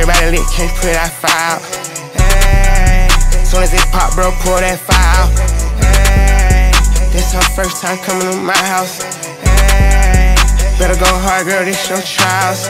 Everybody lit, can't put that fire out. Hey, soon as it pop, bro, pull that fire out. Hey, this her first time coming to my house. Hey, better go hard, girl, this your trials.